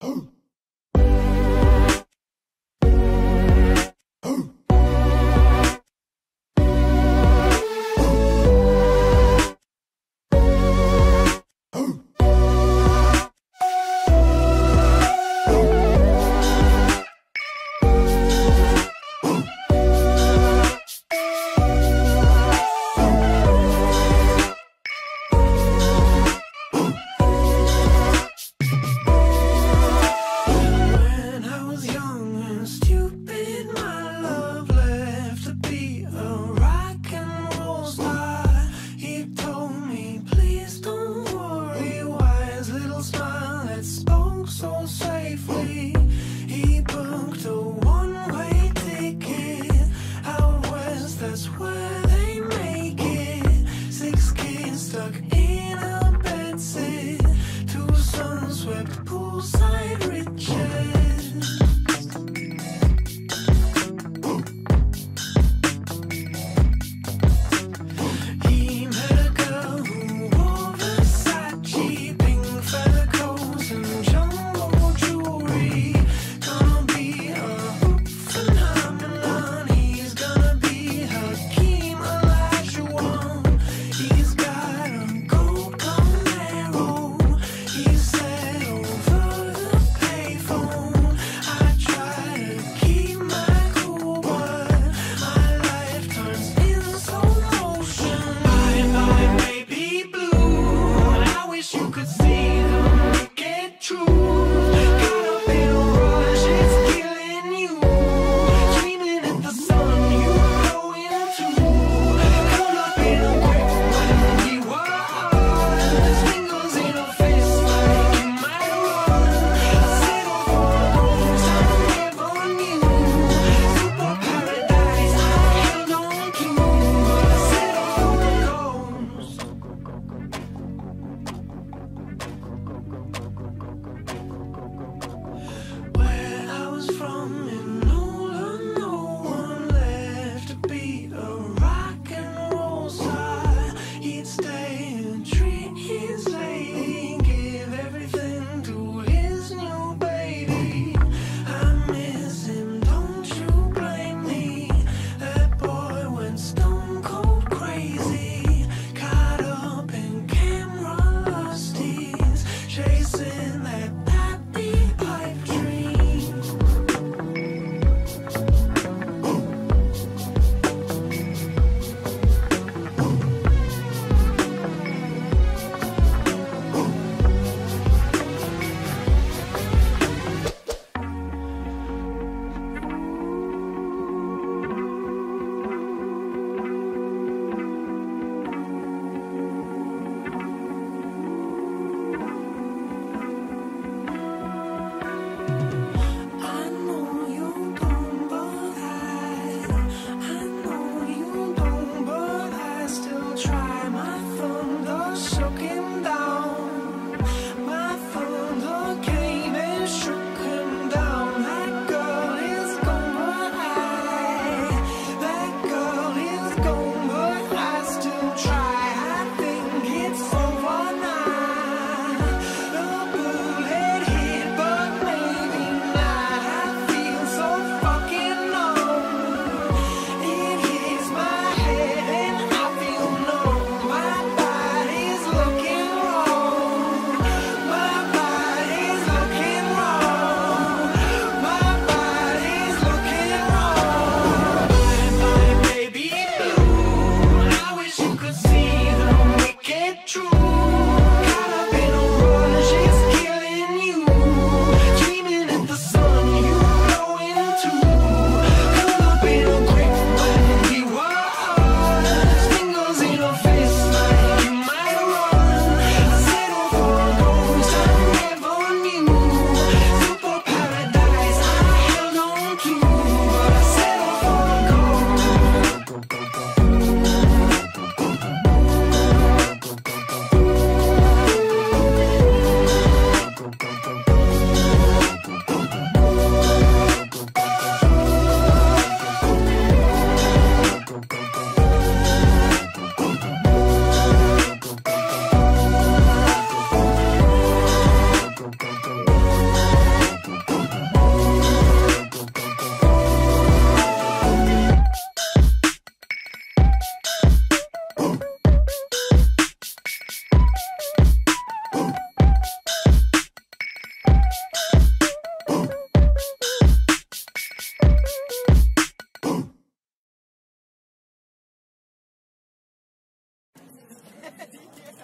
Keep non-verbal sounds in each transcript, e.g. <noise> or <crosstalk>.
<gasps> <gasps> Oh! this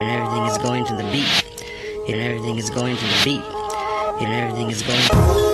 And everything is going to the beat. And everything is going to the beat. And everything is going